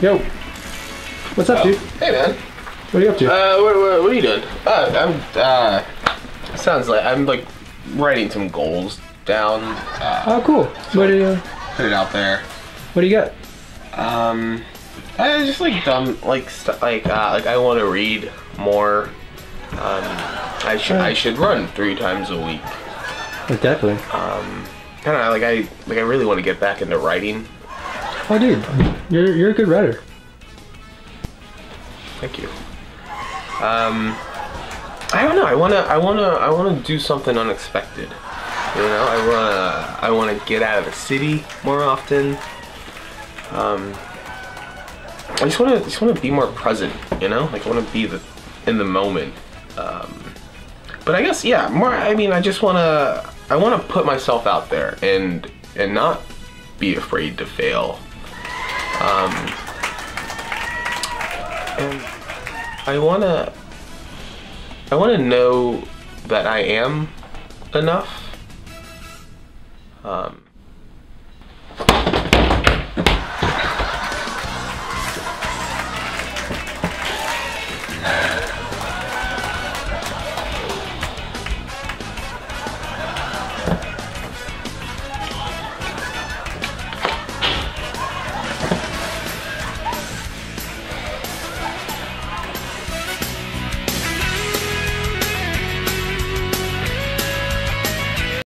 Yo. What's up, Oh, dude? hey man. What are you up to? Uh, what, what, what are you doing? Uh, I'm. Uh, sounds like I'm like writing some goals down. Uh, oh, cool. What do you put it out there. What do you got? Um, I just like dumb like stuff like uh, like I want to read more. Um, I should I should run three times a week. Oh, definitely. Kind of like I like I really want to get back into writing. Oh, dude, you're you're a good writer. Thank you. Um, I don't know. I wanna, I wanna, I wanna do something unexpected. You know, I wanna, I wanna get out of the city more often. Um, I just wanna, just wanna be more present. You know, like I wanna be the, in the moment. Um, but I guess, yeah, more. I mean, I just wanna, I wanna put myself out there and and not be afraid to fail. Um, and I wanna I wanna know that I am enough. Um,